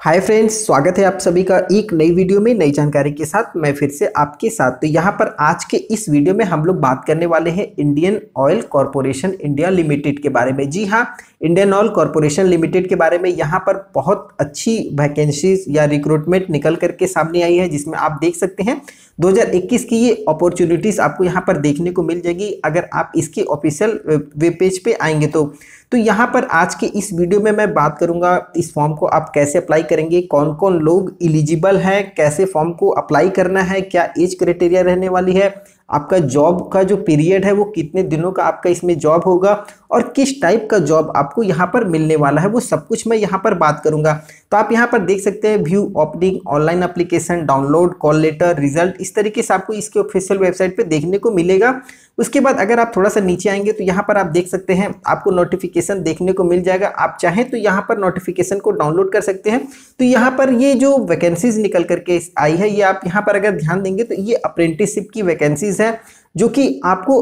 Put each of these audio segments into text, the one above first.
Hi friends, स्वागत है आप सभी का एक नई वीडियो में नई जानकारी के साथ। मैं फिर से आपके साथ। तो यहाँ पर आज के इस वीडियो में हम लोग बात करने वाले हैं Indian Oil Corporation India Limited के बारे में। जी हाँ इंडियन ऑयल कॉरपोरेशन लिमिटेड के बारे में यहाँ पर बहुत अच्छी वैकेंसीज या रिक्रूटमेंट निकल करके सामने आई है, जिसमें आप देख सकते हैं 2021 की ये अपॉर्चुनिटीज़ आपको यहाँ पर देखने को मिल जाएगी। अगर आप इसके ऑफिशियल वेब पेज पे आएँगे तो। तो यहाँ पर आज के इस वीडियो में मैं बात करूँगा इस फॉर्म को आप कैसे अप्लाई करेंगे कौन कौन लोग इलिजिबल हैं, कैसे फॉर्म को अप्लाई करना है, क्या एज क्राइटेरिया रहने वाली है, आपका जॉब का जो पीरियड है वो कितने दिनों का आपका इसमें जॉब होगा और किस टाइप का जॉब आपको यहाँ पर मिलने वाला है, वो सब कुछ मैं यहाँ पर बात करूँगा। तो आप यहाँ पर देख सकते हैं view opening online application download call letter result इस तरीके से आपको इसके ऑफिशियल वेबसाइट पर देखने को मिलेगा। उसके बाद अगर आप थोड़ा सा नीचे आएँगे तो यहाँ पर आप देख सकते हैं, आपको नोटिफिकेशन देखने को मिल जाएगा। आप चाहें तो यहाँ पर नोटिफिकेशन को डाउनलोड कर सकते हैं। तो यहाँ पर ये जो वैकेंसीज निकल करके आई है, ये आप यहाँ पर अगर ध्यान देंगे तो ये अप्रेंटिसशिप की वैकेंसीज है। जो कि आपको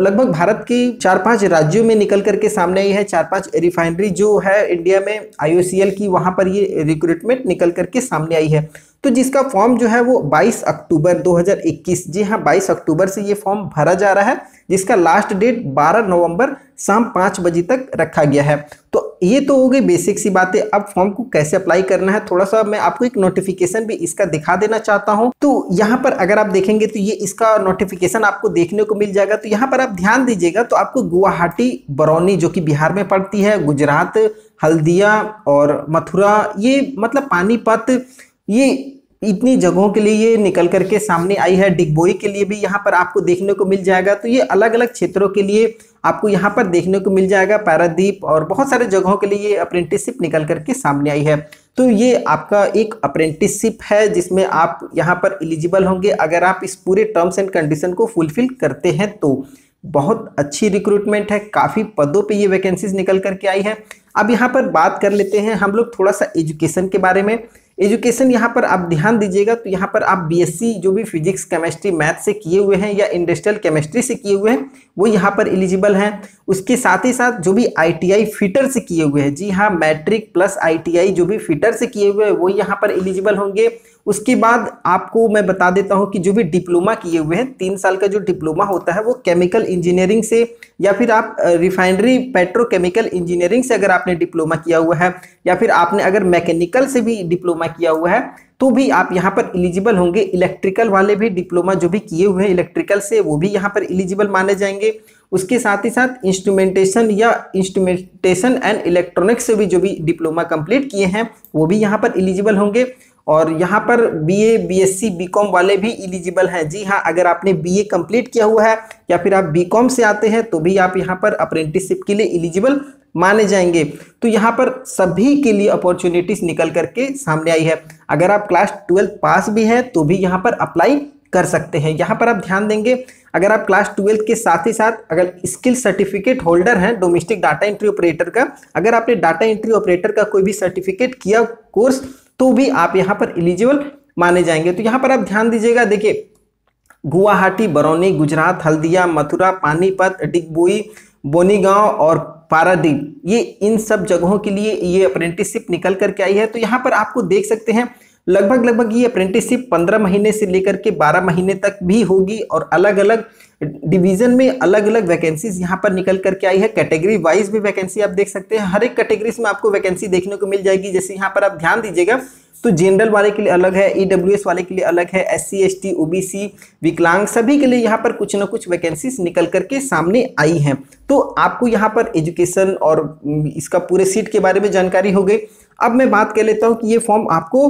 लगभग भारत के चार पाँच राज्यों में निकल करके सामने आई है चार पाँच रिफाइनरी जो है इंडिया में आईओसीएल की, वहाँ पर ये रिक्रूटमेंट निकल करके सामने आई है। तो जिसका फॉर्म जो है वो 22 अक्टूबर 2021 जी हाँ 22 अक्टूबर से ये फॉर्म भरा जा रहा है, जिसका लास्ट डेट 12 नवंबर शाम पाँच बजे तक रखा गया है। तो ये तो हो गई बेसिक सी बातें। अब फॉर्म को कैसे अप्लाई करना है, थोड़ा सा मैं आपको एक नोटिफिकेशन भी इसका दिखा देना चाहता हूँ। तो यहाँ पर अगर आप देखेंगे तो ये इसका नोटिफिकेशन आपको देखने को मिल जाएगा। तो यहाँ पर आप ध्यान दीजिएगा तो आपको गुवाहाटी, बरौनी जो कि बिहार में पड़ती है, गुजरात, हल्दिया और मथुरा, ये मतलब पानीपत ये इतनी जगहों के लिए ये निकल करके सामने आई है, डिगबोई के लिए भी यहाँ पर आपको देखने को मिल जाएगा। तो ये अलग अलग क्षेत्रों के लिए आपको यहाँ पर देखने को मिल जाएगा पारादीप और बहुत सारे जगहों के लिए ये अप्रेंटिसशिप निकल करके सामने आई है। तो ये आपका एक अप्रेंटिसशिप है, जिसमें आप यहाँ पर एलिजिबल होंगे। अगर आप इस पूरे टर्म्स एंड कंडीशन को फुलफिल करते हैं तो बहुत अच्छी रिक्रूटमेंट है, काफ़ी पदों पे ये वैकेंसीज निकल करके आई है। अब यहाँ पर बात कर लेते हैं हम लोग थोड़ा सा एजुकेशन के बारे में। एजुकेशन यहाँ पर आप ध्यान दीजिएगा तो यहाँ पर आप बीएससी जो भी फिजिक्स केमिस्ट्री मैथ से किए हुए हैं या इंडस्ट्रियल केमिस्ट्री से किए हुए हैं, वो यहाँ पर एलिजिबल हैं। उसके साथ ही साथ जो भी आईटीआई फिटर से किए हुए हैं, जी हाँ मैट्रिक प्लस आईटीआई जो भी फिटर से किए हुए हैं, वो यहाँ पर एलिजिबल होंगे। उसके बाद आपको मैं बता देता हूँ कि जो भी डिप्लोमा किए हुए हैं, तीन साल का जो डिप्लोमा होता है, वो केमिकल इंजीनियरिंग से या फिर आप रिफाइनरी पेट्रोकेमिकल इंजीनियरिंग से अगर आपने डिप्लोमा किया हुआ है, या फिर आपने अगर मैकेनिकल से भी डिप्लोमा किया हुआ है तो भी आप यहाँ पर एलिजिबल होंगे। इलेक्ट्रिकल वाले भी डिप्लोमा जो भी किए हुए हैं इलेक्ट्रिकल से वो भी यहाँ पर एलिजिबल माने जाएँगे। उसके साथ ही साथ इंस्ट्रूमेंटेशन या इंस्ट्रूमेंटेशन एंड इलेक्ट्रॉनिक्स से भी जो भी डिप्लोमा कंप्लीट किए हैं वो भी यहाँ पर एलिजिबल होंगे। और यहाँ पर बीए, बीएससी, बीकॉम वाले भी एलिजिबल हैं। जी हाँ अगर आपने बीए कंप्लीट किया हुआ है या फिर आप बीकॉम से आते हैं तो भी आप यहाँ पर अप्रेंटिसशिप के लिए एलिजिबल माने जाएँगे। तो यहाँ पर सभी के लिए अपॉर्चुनिटीज़ निकल करके सामने आई है। अगर आप क्लास ट्वेल्थ पास भी हैं तो भी यहाँ पर अप्लाई कर सकते हैं। यहाँ पर आप ध्यान देंगे, अगर आप क्लास ट्वेल्थ के साथ ही साथ अगर स्किल सर्टिफिकेट होल्डर हैं डोमेस्टिक डाटा एंट्री ऑपरेटर का, अगर आपने डाटा एंट्री ऑपरेटर का कोई भी सर्टिफिकेट किया कोर्स तो भी आप यहाँ पर एलिजिबल माने जाएँगे। तो यहाँ पर आप ध्यान दीजिएगा, देखिए, गुवाहाटी, बरौनी, गुजरात, हल्दिया, मथुरा, पानीपत, डिगबोई, बोनीगांव और पारादीप, ये इन सब जगहों के लिए ये अप्रेंटिसशिप निकल करके आई है। तो यहाँ पर आपको देख सकते हैं लगभग लगभग ये अप्रेंटिसशिप पंद्रह महीने से लेकर के बारह महीने तक भी होगी और अलग अलग डिवीज़न में अलग अलग वैकेंसीज यहाँ पर निकल करके आई है। कैटेगरी वाइज भी वैकेंसी आप देख सकते हैं। हर एक कैटेगरीज में आपको वैकेंसी देखने को मिल जाएगी। जैसे यहाँ पर आप ध्यान दीजिएगा तो जनरल वाले के लिए अलग है e वाले के लिए अलग है S C S T O विकलांग सभी के लिए यहाँ पर कुछ ना कुछ वैकेंसीज निकल करके सामने आई हैं। तो आपको यहाँ पर एजुकेशन और इसका पूरे सीट के बारे में जानकारी हो गई। अब मैं बात कर लेता हूँ कि ये फॉर्म आपको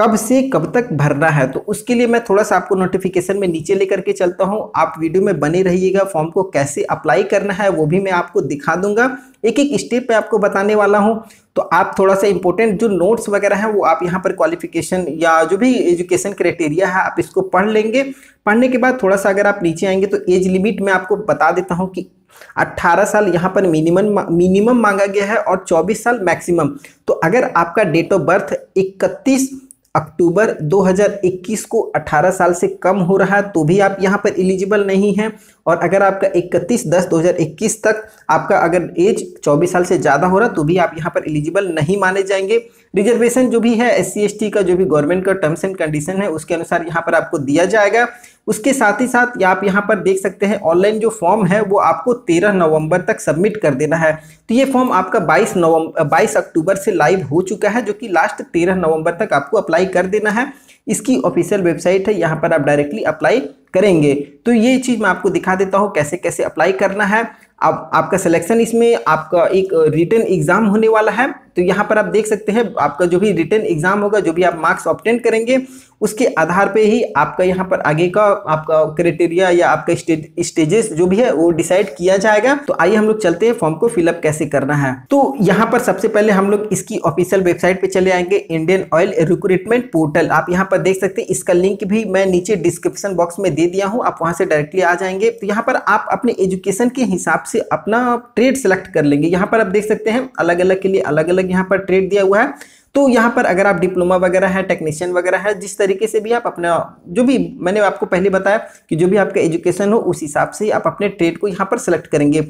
कब से कब तक भरना है? तो उसके लिए मैं थोड़ा सा आपको नोटिफिकेशन में नीचे लेकर के चलता हूँ। आप वीडियो में बने रहिएगा। फॉर्म को कैसे अप्लाई करना है, वो भी मैं आपको दिखा दूँगा। एक एक स्टेप पे आपको बताने वाला हूँ। तो आप थोड़ा सा इंपॉर्टेंट जो नोट्स वगैरह हैं, वो आप यहाँ पर क्वालिफिकेशन या जो भी एजुकेशन क्राइटेरिया है, आप इसको पढ़ लेंगे। पढ़ने के बाद थोड़ा सा अगर आप नीचे आएँगे तो एज लिमिट में आपको बता देता हूँ कि 18 साल यहाँ पर मिनिमम मिनिमम मांगा गया है और 24 साल मैक्सिमम तो अगर आपका डेट ऑफ़ बर्थ 31 अक्टूबर 2021 को 18 साल से कम हो रहा है तो भी आप यहाँ पर एलिजिबल नहीं हैं। और अगर आपका 31 दस 2021 तक आपका अगर एज 24 साल से ज़्यादा हो रहा तो भी आप यहाँ पर एलिजिबल नहीं माने जाएँगे। रिजर्वेशन जो भी है एस सी का जो भी गवर्नमेंट का टर्म्स एंड कंडीशन है, उसके अनुसार यहाँ पर आपको दिया जाएगा। उसके साथ ही साथ आप यहाँ पर देख सकते हैं ऑनलाइन जो फॉर्म है, वो आपको 13 नवंबर तक सबमिट कर देना है। तो ये फॉर्म आपका 22 नवंबर 22 अक्टूबर से लाइव हो चुका है, जो कि लास्ट 13 नवंबर तक आपको अप्लाई कर देना है। इसकी ऑफिशियल वेबसाइट है, यहाँ पर आप डायरेक्टली अप्लाई करेंगे। तो ये चीज़ मैं आपको दिखा देता हूँ, कैसे कैसे अप्लाई करना है। अब आपका सिलेक्शन इसमें आपका एक रिटर्न एग्ज़ाम होने वाला है। तो यहाँ पर आप देख सकते हैं, आपका जो भी रिटर्न एग्ज़ाम होगा, जो भी आप मार्क्स ऑप्टेन करेंगे, उसके आधार पे ही आपका यहाँ पर आगे का, आपका क्राइटेरिया या आपका स्टेजेस जो भी है, वो डिसाइड किया जाएगा। तो आइए हम लोग चलते हैं फॉर्म को फिलअप कैसे करना है। तो यहाँ पर सबसे पहले हम लोग इसकी ऑफिशियल वेबसाइट पे चले आएँगे इंडियन ऑयल रिक्रूटमेंट पोर्टल आप यहाँ पर देख सकते हैं, इसका लिंक भी मैं नीचे डिस्क्रिप्शन बॉक्स में दे दिया हूँ, आप वहाँ से डायरेक्टली आ जाएँगे। तो यहाँ पर आप अपने एजुकेशन के हिसाब से अपना ट्रेड सेलेक्ट कर लेंगे। यहाँ पर आप देख सकते हैं अलग अलग के लिए अलग अलग यहाँ पर ट्रेड दिया हुआ है। तो यहाँ पर अगर आप डिप्लोमा वगैरह है टेक्नीशियन वगैरह है, जिस तरीके से भी आप अपना जो भी मैंने आपको पहले बताया कि जो भी आपका एजुकेशन हो, उस हिसाब से आप अपने ट्रेड को यहाँ पर सेलेक्ट करेंगे।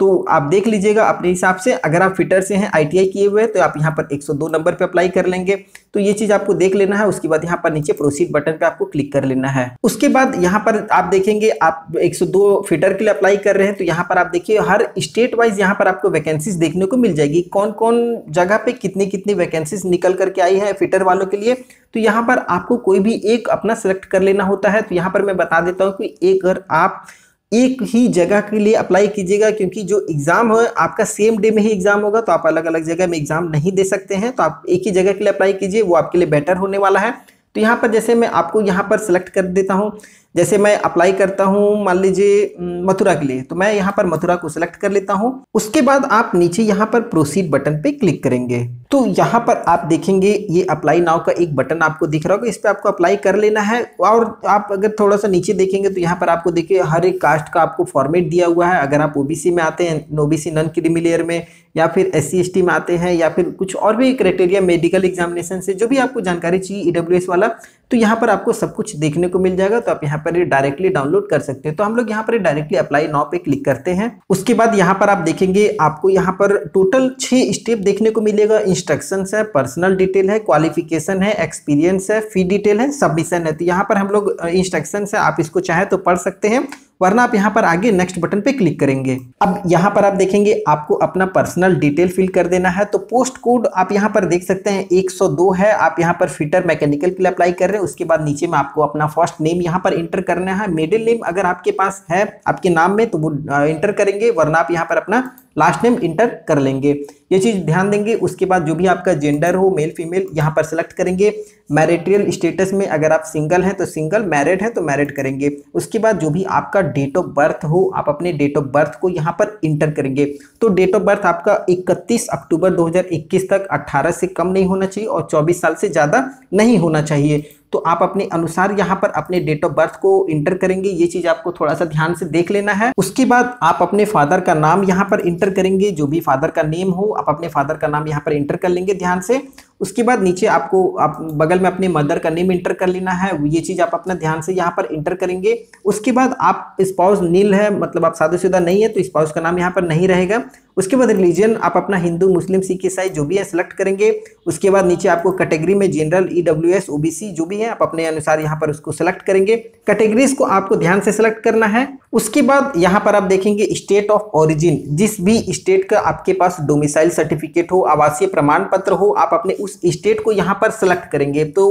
तो आप देख लीजिएगा अपने हिसाब से, अगर आप फिटर से हैं आईटीआई किए हुए तो आप यहाँ पर 102 नंबर पे अप्लाई कर लेंगे। तो ये चीज़ आपको देख लेना है, उसके बाद यहाँ पर नीचे प्रोसीड बटन पे आपको क्लिक कर लेना है। उसके बाद यहाँ पर आप देखेंगे, आप 102 फिटर के लिए अप्लाई कर रहे हैं तो यहाँ पर आप देखिए, हर स्टेट वाइज यहाँ पर आपको वैकेंसीज देखने को मिल जाएगी। कौन कौन जगह पे कितनी कितनी वैकेंसीज निकल करके आई है फिटर वालों के लिए तो यहाँ पर आपको कोई भी एक अपना सेलेक्ट कर लेना होता है। तो यहाँ पर मैं बता देता हूँ कि एक अगर आप एक ही जगह के लिए अप्लाई कीजिएगा, क्योंकि जो एग्ज़ाम है, आपका सेम डे में ही एग्ज़ाम होगा तो आप अलग अलग जगह में एग्ज़ाम नहीं दे सकते हैं तो आप एक ही जगह के लिए अप्लाई कीजिए, वो आपके लिए बेटर होने वाला है। तो यहाँ पर जैसे मैं आपको यहाँ पर सेलेक्ट कर देता हूँ जैसे मैं अप्लाई करता हूँ, मान लीजिए मथुरा के लिए तो मैं यहाँ पर मथुरा को सिलेक्ट कर लेता हूँ। उसके बाद आप नीचे यहाँ पर प्रोसीड बटन पे क्लिक करेंगे। तो यहाँ पर आप देखेंगे, ये अप्लाई नाउ का एक बटन आपको दिख रहा होगा, इस पर आपको अप्लाई कर लेना है। और आप अगर थोड़ा सा नीचे देखेंगे तो यहाँ पर आपको देखिए, हर एक कास्ट का आपको फॉर्मेट दिया हुआ है। अगर आप ओबीसी में आते हैं ओबीसी नन क्रिमिलियर में, या फिर एस सी में आते हैं, या फिर कुछ और भी क्राइटेरिया मेडिकल एग्जामिनेशन से, जो भी आपको जानकारी चाहिए ई वाला तो यहाँ पर आपको सब कुछ देखने को मिल जाएगा तो आप यहाँ पर डायरेक्टली डाउनलोड कर सकते हैं। तो हम लोग यहाँ पर डायरेक्टली अप्लाई नाउ पे क्लिक करते हैं। उसके बाद यहाँ पर आप देखेंगे, आपको यहाँ पर टोटल छह स्टेप देखने को मिलेगा। इंस्ट्रक्शन है पर्सनल डिटेल है क्वालिफिकेशन है एक्सपीरियंस है फ़ी डिटेल है सबमिशन है। तो यहाँ पर हम लोग इंस्ट्रक्शन है, आप इसको चाहे तो पढ़ सकते हैं। वरना आप यहाँ पर आगे नेक्स्ट बटन पे क्लिक करेंगे। अब यहाँ पर आप देखेंगे, आपको अपना पर्सनल डिटेल फिल कर देना है। तो पोस्ट कोड आप यहाँ पर देख सकते हैं 102 है। आप यहाँ पर फिटर मैकेनिकल के लिए अप्लाई कर रहे हैं। उसके बाद नीचे में आपको अपना फ़र्स्ट नेम यहाँ पर इंटर करना है। मिडिल नेम अगर आपके पास है, आपके नाम में तो वो इंटर करेंगे। वरना आप यहाँ पर अपना लास्ट नेम इंटर कर लेंगे। ये चीज़ ध्यान देंगे। उसके बाद जो भी आपका जेंडर हो मेल फीमेल यहाँ पर सेलेक्ट करेंगे। मैरिटियल स्टेटस में अगर आप सिंगल हैं तो सिंगल मैरिड है तो मैरिड करेंगे। उसके बाद जो भी आपका डेट ऑफ़ बर्थ हो, आप अपने डेट ऑफ़ बर्थ को यहाँ पर इंटर करेंगे। तो डेट ऑफ़ बर्थ आपका 31 अक्टूबर 2021 तक 18 से कम नहीं होना चाहिए और 24 साल से ज़्यादा नहीं होना चाहिए। तो आप अपने अनुसार यहाँ पर अपने डेट ऑफ़ बर्थ को इंटर करेंगे, ये चीज़ आपको थोड़ा सा ध्यान से देख लेना है। उसके बाद आप अपने फादर का नाम यहाँ पर इंटर करेंगे, जो भी फादर का नेम हो, आप अपने फादर का नाम यहाँ पर इंटर कर लेंगे ध्यान से। उसके बाद नीचे आपको, आप बगल में अपने मदर का नेम इंटर कर लेना है। ये चीज़ आप अपना ध्यान से यहाँ पर इंटर करेंगे। उसके बाद आप स्पाउस नील है मतलब आप शादीशुदा नहीं है तो स्पाउस का नाम यहाँ पर नहीं रहेगा। उसके बाद रिलीजन आप अपना हिंदू, मुस्लिम, सिख, ईसाई जो भी है सिलेक्ट करेंगे। उसके बाद नीचे आपको कैटेगरी में general E W S OBC जो भी है, आप अपने अनुसार यहाँ पर उसको सिलेक्ट करेंगे। कैटेगरीज को आपको ध्यान से सिलेक्ट करना है। उसके बाद यहाँ पर आप देखेंगे स्टेट ऑफ़ ओरिजिन जिस भी स्टेट का आपके पास डोमिसाइल सर्टिफिकेट हो, आवासीय प्रमाण पत्र हो, आप अपने उस स्टेट को यहाँ पर सिलेक्ट करेंगे तो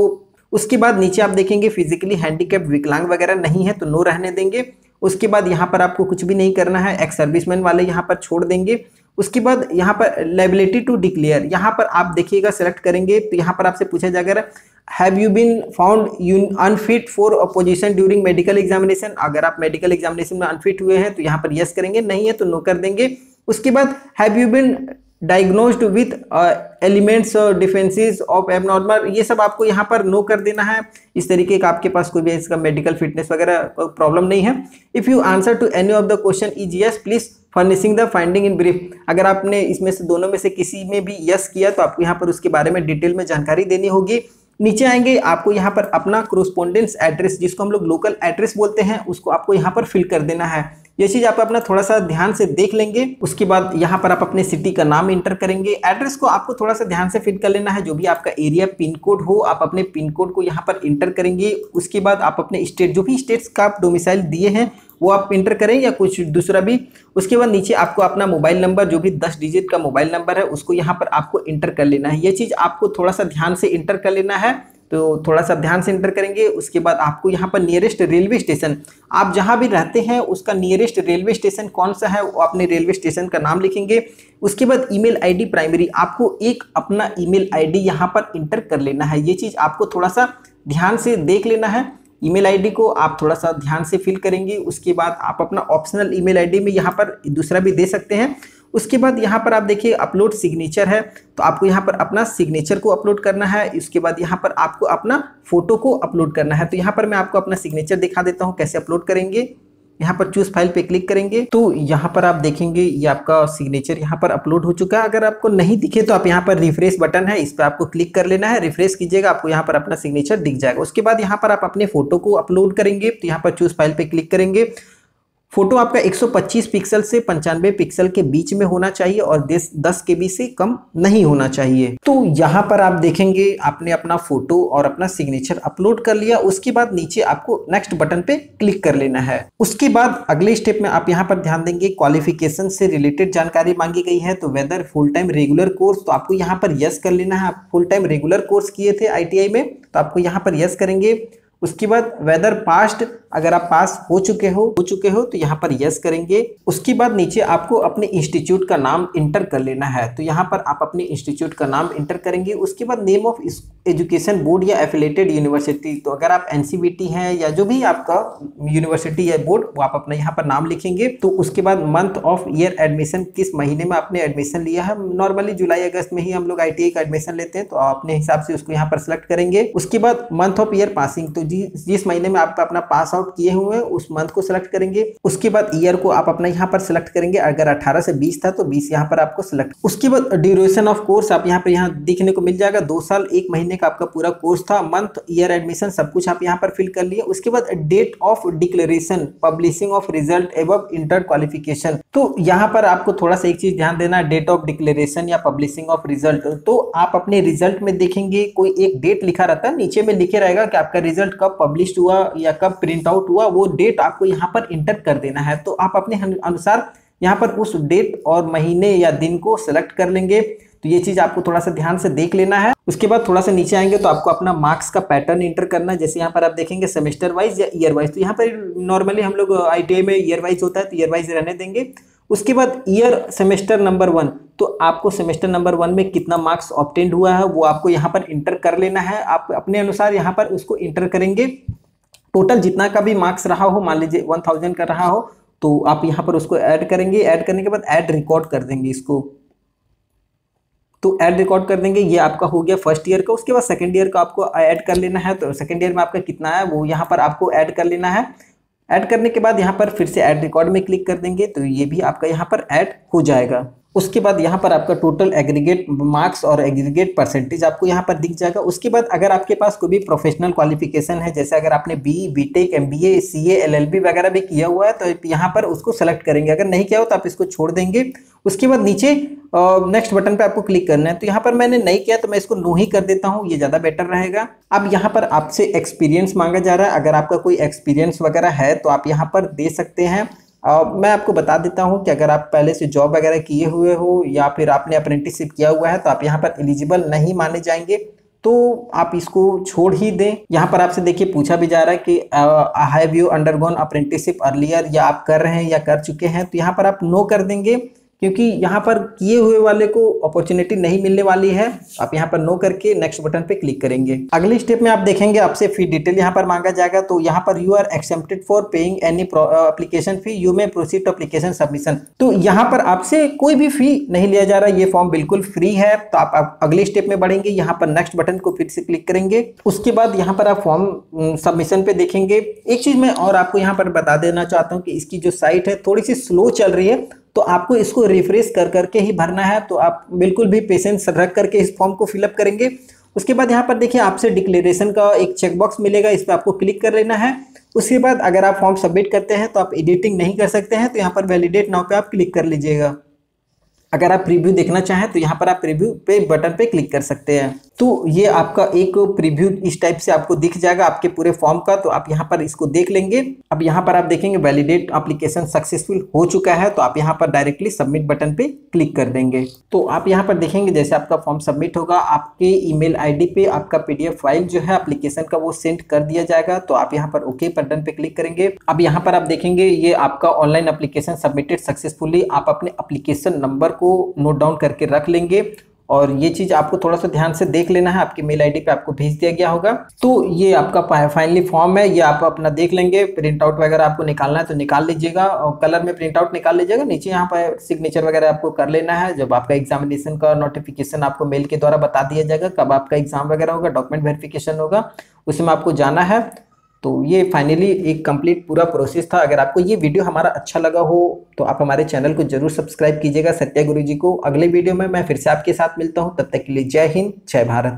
उसके बाद नीचे आप देखेंगे फिजिकली हैंडीकेप विकलांग वगैरह नहीं है तो नो रहने देंगे। उसके बाद यहाँ पर आपको कुछ भी नहीं करना है एक्स सर्विसमैन वाले यहाँ पर छोड़ देंगे। उसके बाद यहाँ पर लाइबिलिटी टू डिक्लेयर यहाँ पर आप देखिएगा सेलेक्ट करेंगे तो यहाँ पर आपसे पूछा जाएगा have you been found unfit for position during medical examination अगर आप मेडिकल एग्जामिनेशन में अनफिट हुए हैं तो यहाँ पर यस करेंगे, नहीं है तो नो कर देंगे। उसके बाद have you been diagnosed with ailments defences of abnormal ये सब आपको यहाँ पर नो कर देना है। इस तरीके का आपके पास कोई भी इसका मेडिकल फिटनेस वगैरह प्रॉब्लम नहीं है। If you answer to any of the question is yes please furnishing the finding in brief अगर आपने इसमें से दोनों में से किसी में भी यस किया तो आपको यहाँ पर उसके बारे में डिटेल में जानकारी देनी होगी। नीचे आएँगे, आपको यहाँ पर अपना क्रोस्पोंडेंस एड्रेस जिसको हम लोग लोकल एड्रेस बोलते हैं, उसको आपको यहाँ पर फिल कर देना है। ये चीज़ आप अपना थोड़ा सा ध्यान से देख लेंगे, उसके बाद यहाँ पर आप अपने सिटी का नाम इंटर करेंगे। एड्रेस को आपको थोड़ा सा ध्यान से फिल कर लेना है, जो भी आपका एरिया पिन कोड हो, आप अपने पिन कोड को यहाँ पर इंटर करेंगे। उसके बाद आप अपने स्टेट जो भी स्टेट्स का आप डोमिसाइल दिए हैं वो आप इंटर करें या कुछ दूसरा भी। उसके बाद नीचे आपको अपना मोबाइल नंबर जो भी दस डिजिट का मोबाइल नंबर है, उसको यहाँ पर आपको इंटर कर लेना है। ये चीज़ आपको थोड़ा सा ध्यान से इंटर कर लेना है तो थोड़ा सा ध्यान से इंटर करेंगे। उसके बाद आपको यहाँ पर नियरेस्ट रेलवे स्टेशन आप जहाँ भी रहते हैं, उसका नियरेस्ट रेलवे स्टेशन कौन सा है, वो अपने रेलवे स्टेशन का नाम लिखेंगे। उसके बाद ईमेल आईडी प्राइमरी आपको एक अपना ईमेल आईडी यहाँ पर इंटर कर लेना है। ये चीज़ आपको थोड़ा सा ध्यान से देख लेना है। ईमेल आईडी को आप थोड़ा सा ध्यान से फिल करेंगे, उसके बाद आप अपना ऑप्शनल ईमेल आईडी में यहाँ पर दूसरा भी दे सकते हैं। उसके बाद यहाँ पर आप देखिए अपलोड सिग्नेचर है तो आपको यहाँ पर अपना सिग्नेचर को अपलोड करना है, उसके बाद यहाँ पर आपको अपना फ़ोटो को अपलोड करना है। तो यहाँ पर मैं आपको अपना सिग्नेचर दिखा देता हूँ, कैसे अपलोड करेंगे। यहाँ पर चूज़ फ़ाइल पे क्लिक करेंगे तो यहाँ पर आप देखेंगे ये आपका सिग्नेचर यहाँ पर अपलोड हो चुका है। अगर आपको नहीं दिखे तो आप यहाँ पर रिफ्रेश बटन है, इस पर आपको क्लिक कर लेना है। रिफ्रेश कीजिएगा, आपको यहाँ पर अपना सिग्नेचर दिख जाएगा। उसके बाद यहाँ पर आप अपने फ़ोटो को अपलोड करेंगे तो यहाँ पर चूज़ फ़ाइल पे क्लिक करेंगे। फ़ोटो आपका 125 पिक्सल से पंचानवे पिक्सल के बीच में होना चाहिए और दस के बी से कम नहीं होना चाहिए। तो यहाँ पर आप देखेंगे, आपने अपना फ़ोटो और अपना सिग्नेचर अपलोड कर लिया। उसके बाद नीचे आपको नेक्स्ट बटन पे क्लिक कर लेना है। उसके बाद अगले स्टेप में आप यहाँ पर ध्यान देंगे, क्वालिफिकेशन से रिलेटेड जानकारी मांगी गई है। तो whether full time regular course तो आपको यहाँ पर यस कर लेना है। आप फुल टाइम रेगुलर कोर्स किए थे आईटीआई में तो आपको यहाँ पर यस करेंगे। उसके बाद वेदर पास्ट अगर आप पास हो चुके हो हो चुके हो तो यहाँ पर यस करेंगे। उसके बाद नीचे आपको अपने इंस्टीट्यूट का नाम इंटर कर लेना है। तो यहाँ पर आप अपने इंस्टीट्यूट का नाम इंटर करेंगे। उसके बाद नेम ऑफ़ एजुकेशन बोर्ड या एफिलेटेड यूनिवर्सिटी तो अगर आप एन है या जो भी आपका यूनिवर्सिटी या बोर्ड वो आप अपना यहाँ पर नाम लिखेंगे। तो उसके बाद मंथ ऑफ़ ईयर एडमिशन किस महीने में आपने एडमिशन लिया है? नॉर्मली जुलाई, अगस्त में ही हम लोग आई का एडमिशन लेते हैं तो अपने हिसाब से उसको यहाँ पर सिलेक्ट करेंगे। उसके बाद मंथ ऑफ़ ईयर पासिंग तो जिस महीने में आप अपना पास आउट किए हुए हैं, उस मंथ को सिलेक्ट करेंगे। उसके बाद ईयर को आप अपना यहाँ पर सिलेक्ट करेंगे। अगर 18 से 20 था तो 20 यहाँ पर आपको सिलेक्ट उसके बाद ड्यूरेशन ऑफ़ कोर्स आप यहाँ पर यहाँ देखने को मिल जाएगा। दो साल, एक महीने का आपका पूरा कोर्स था। मंथ ईयर एडमिशन सब कुछ आप यहाँ पर फिल कर लिए। उसके बाद date of declaration publishing of result एवं इंटर क्वालिफिकेशन तो यहाँ पर आपको थोड़ा सा एक चीज़ ध्यान देना डेट ऑफ़ डिक्लेरेशन या पब्लिशिंग ऑफ़ रिज़ल्ट तो आप अपने रिज़ल्ट में देखेंगे, कोई एक डेट लिखा रहता है, नीचे में लिखे रहेगा कि आपका रिज़ल्ट कब पब्लिश हुआ या कब प्रिंट आउट हुआ, वो डेट आपको यहाँ पर इंटर कर देना है। तो आप अपने अनुसार यहाँ पर उस डेट और महीने या दिन को सिलेक्ट कर लेंगे। तो ये चीज़ आपको थोड़ा सा ध्यान से देख लेना है। उसके बाद थोड़ा सा नीचे आएँगे तो आपको अपना मार्क्स का पैटर्न इंटर करना है। जैसे यहाँ पर आप देखेंगे सेमेस्टर वाइज या ईयर वाइज तो यहाँ पर नॉर्मली हम लोग आई में ईयर वाइज होता है तो ईयर वाइज रहने देंगे। उसके बाद ईयर सेमेस्टर नंबर वन तो आपको सेमेस्टर नंबर वन में कितना मार्क्स ऑप्टेंड हुआ है, वो आपको यहाँ पर इंटर कर लेना है। आप अपने अनुसार यहाँ पर उसको इंटर करेंगे। टोटल जितना का भी मार्क्स रहा हो, मान लीजिए वन थाउज़ेंड का रहा हो तो आप यहाँ पर उसको ऐड करेंगे। ऐड करने के बाद ऐड रिकॉर्ड कर देंगे इसको। तो ऐड रिकॉर्ड कर देंगे, ये आपका हो गया फ़र्स्ट ईयर का। उसके बाद सेकेंड ईयर का आपको ऐड कर लेना है तो सेकेंड ईयर में आपका कितना है, वो यहाँ पर आपको ऐड कर लेना है। ऐड करने के बाद यहाँ पर फिर से ऐड रिकॉर्ड में क्लिक कर देंगे तो ये भी आपका यहाँ पर ऐड हो जाएगा। उसके बाद यहाँ पर आपका टोटल एग्रीगेट मार्क्स और एग्रीगेट परसेंटेज आपको यहाँ पर दिख जाएगा। उसके बाद अगर आपके पास कोई भी प्रोफेशनल क्वालिफिकेशन है, जैसे अगर आपने B B tech M B A C L L B वगैरह भी किया हुआ है तो यहाँ पर उसको सेलेक्ट करेंगे। अगर नहीं किया हो तो आप इसको छोड़ देंगे। उसके बाद नीचे नेक्स्ट बटन पे आपको क्लिक करना है। तो यहाँ पर मैंने नहीं किया तो मैं इसको नो ही कर देता हूँ। ये ज़्यादा बेटर रहेगा। अब यहाँ पर आपसे एक्सपीरियंस मांगा जा रहा है। अगर आपका कोई एक्सपीरियंस वगैरह है तो आप यहाँ पर दे सकते हैं। मैं आपको बता देता हूँ कि अगर आप पहले से जॉब वगैरह किए हुए हो या फिर आपने अप्रेंटिसशिप किया हुआ है तो आप यहाँ पर एलिजिबल नहीं माने जाएँगे। तो आप इसको छोड़ ही दें। यहाँ पर आपसे देखिए पूछा भी जा रहा है कि have you undergone apprenticeship earlier या आप कर रहे हैं या कर चुके हैं? तो यहाँ पर आप नो कर देंगे। क्योंकि यहाँ पर किए हुए वाले को अपॉर्चुनिटी नहीं मिलने वाली है। आप यहाँ पर नो करके नेक्स्ट बटन पे क्लिक करेंगे। अगले स्टेप में आप देखेंगे, आपसे फ़ी डिटेल यहाँ पर मांगा जाएगा। तो यहाँ पर you are accepted for paying any application fee you may proceed to application submission तो यहाँ पर आपसे कोई भी फ़ी नहीं लिया जा रहा। ये फॉर्म बिल्कुल फ्री है। तो आप अगले स्टेप में बढ़ेंगे। यहाँ पर नेक्स्ट बटन को फिर से क्लिक करेंगे। उसके बाद यहाँ पर आप फॉर्म सबमिशन पे देखेंगे। एक चीज़ मैं और आपको यहाँ पर बता देना चाहता हूँ कि इसकी जो साइट है, थोड़ी सी स्लो चल रही है। तो आपको इसको रिफ्रेश कर करके ही भरना है तो आप बिल्कुल भी पेशेंस रख करके इस फॉर्म को फिलअप करेंगे। उसके बाद यहाँ पर देखिए आपसे डिक्लेरेशन का एक चेकबॉक्स मिलेगा, इस पर आपको क्लिक कर लेना है। उसके बाद अगर आप फॉर्म सबमिट करते हैं तो आप एडिटिंग नहीं कर सकते हैं तो यहाँ पर वैलिडेट नाव पे आप क्लिक कर लीजिएगा। अगर आप प्रीव्यू देखना चाहें तो यहाँ पर आप प्रीव्यू पे बटन पे क्लिक कर सकते हैं। तो ये आपका एक प्रीव्यू इस टाइप से आपको दिख जाएगा, आपके पूरे फॉर्म का। तो आप यहाँ पर इसको देख लेंगे। अब यहाँ पर आप देखेंगे वैलिडेट एप्लीकेशन सक्सेसफुल हो चुका है। तो आप यहाँ पर डायरेक्टली सबमिट बटन पे क्लिक कर देंगे। तो आप यहाँ पर देखेंगे, जैसे आपका फॉर्म सबमिट होगा, आपके ईमेल आईडी पे आपका पीडीएफ फ़ाइल जो है एप्लीकेशन का वो सेंड कर दिया जाएगा। तो आप यहाँ पर ओके बटन पे क्लिक करेंगे। अब यहाँ पर आप देखेंगे, ये आपका ऑनलाइन एप्लीकेशन सबमिटेड सक्सेसफुली आप अपने एप्लीकेशन नंबर को नोट डाउन करके रख लेंगे। और ये चीज़ आपको थोड़ा सा ध्यान से देख लेना है। आपके मेल आईडी पे आपको भेज दिया गया होगा। तो ये आपका फाइनली फॉर्म है। ये आप अपना देख लेंगे। प्रिंट आउट वगैरह आपको निकालना है तो निकाल लीजिएगा। और कलर में प्रिंट आउट निकाल लीजिएगा। नीचे यहाँ पर सिग्नेचर वगैरह आपको कर लेना है। जब आपका एग्जामिनेशन का नोटिफिकेशन आपको मेल के द्वारा बता दिया जाएगा, कब आपका एग्ज़ाम वगैरह होगा डॉक्यूमेंट वेरिफिकेशन होगा उसमें आपको जाना है। तो ये फाइनली एक कंप्लीट पूरा प्रोसेस था। अगर आपको ये वीडियो हमारा अच्छा लगा हो तो आप हमारे चैनल को ज़रूर सब्सक्राइब कीजिएगा सत्या गुरु जी को। अगले वीडियो में मैं फिर से आपके साथ मिलता हूँ। तब तक के लिए जय हिंद, जय भारत।